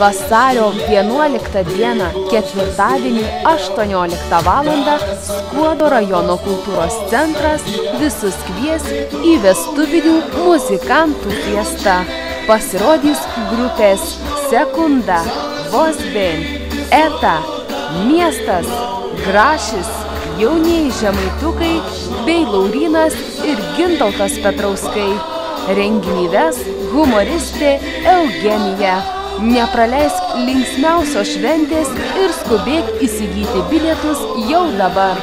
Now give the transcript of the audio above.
Vasario 11 dieną, ketvirtadienį 18 val. Skuodo rajono kultūros centras visus kvies į vestuvinių muzikantų fiestą. Pasirodys grupės Sekunda, Vosben, Eta, Miestas, Grašis, jaunieji žemaitukai bei Laurinas ir Gintautas Petrauskai. Renginį ves humoristė Eugenija. Nepraleisk linksmiausios šventės ir skubėk įsigyti bilietus jau dabar.